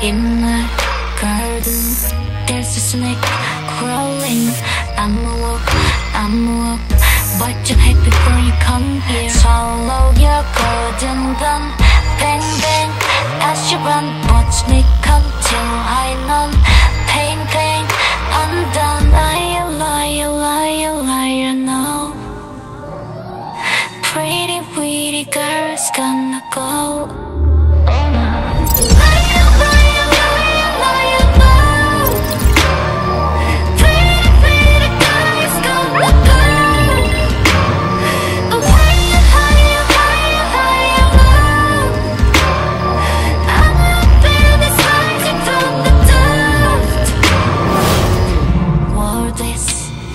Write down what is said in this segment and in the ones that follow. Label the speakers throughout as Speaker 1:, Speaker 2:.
Speaker 1: In my garden, there's a snake crawling. I'm a walk, I'm a walk, but you're happy before you come here. Swallow your golden gun, bang bang, as you run. Watch me come till I numb. Pain, pain, girl's gonna go.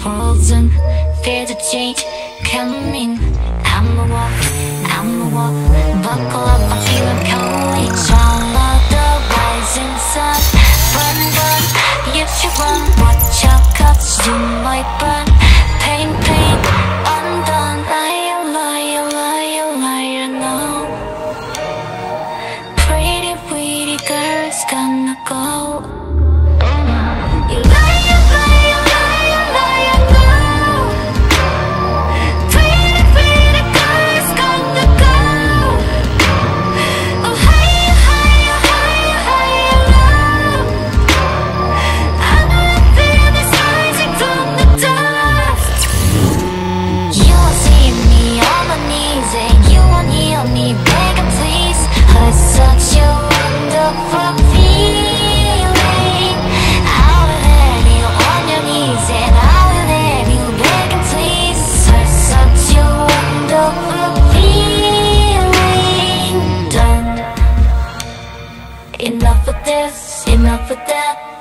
Speaker 1: Frozen, fear the change coming. I'm I'm. Buckle up, I feel I'm coming. Swallow the rising sun. Run, run, you run. Watch out. Enough of this, enough of that.